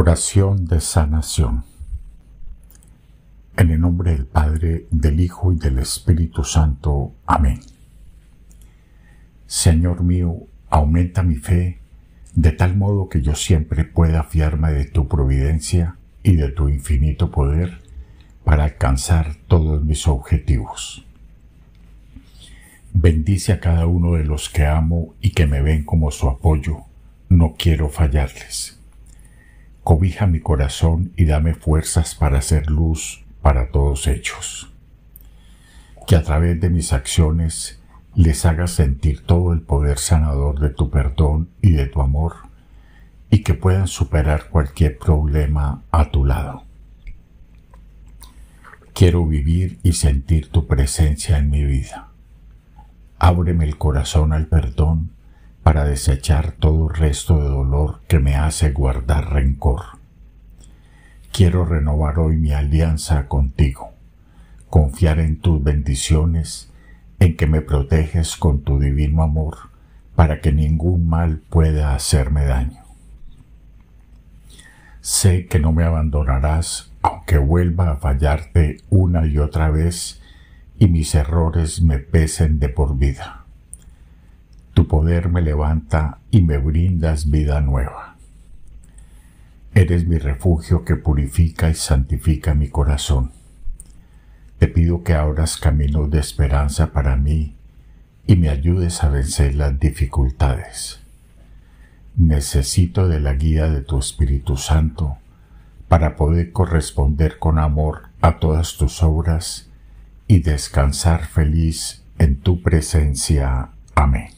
Oración de sanación. En el nombre del Padre, del Hijo y del Espíritu Santo. Amén. Señor mío, aumenta mi fe de tal modo que yo siempre pueda fiarme de tu providencia y de tu infinito poder para alcanzar todos mis objetivos. Bendice a cada uno de los que amo y que me ven como su apoyo. No quiero fallarles. Cobija mi corazón y dame fuerzas para hacer luz para todos ellos. Que a través de mis acciones les hagas sentir todo el poder sanador de tu perdón y de tu amor, y que puedan superar cualquier problema a tu lado. Quiero vivir y sentir tu presencia en mi vida. Ábreme el corazón al perdón para desechar todo resto de dolor que me hace guardar rencor. Quiero renovar hoy mi alianza contigo, confiar en tus bendiciones, en que me proteges con tu divino amor, para que ningún mal pueda hacerme daño. Sé que no me abandonarás aunque vuelva a fallarte una y otra vez y mis errores me pesen de por vida. Poder me levanta y me brindas vida nueva. Eres mi refugio que purifica y santifica mi corazón. Te pido que abras caminos de esperanza para mí y me ayudes a vencer las dificultades. Necesito de la guía de tu Espíritu Santo para poder corresponder con amor a todas tus obras y descansar feliz en tu presencia. Amén.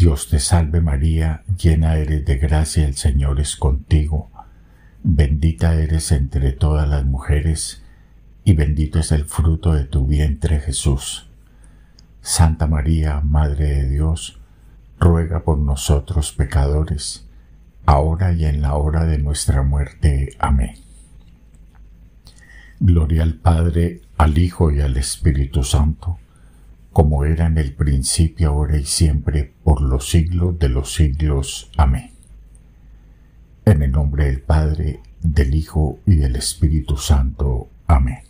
Dios te salve María, llena eres de gracia, el Señor es contigo, bendita eres entre todas las mujeres, y bendito es el fruto de tu vientre Jesús. Santa María, Madre de Dios, ruega por nosotros pecadores, ahora y en la hora de nuestra muerte. Amén. Gloria al Padre, al Hijo y al Espíritu Santo como era en el principio, ahora y siempre, por los siglos de los siglos. Amén. En el nombre del Padre, del Hijo y del Espíritu Santo. Amén.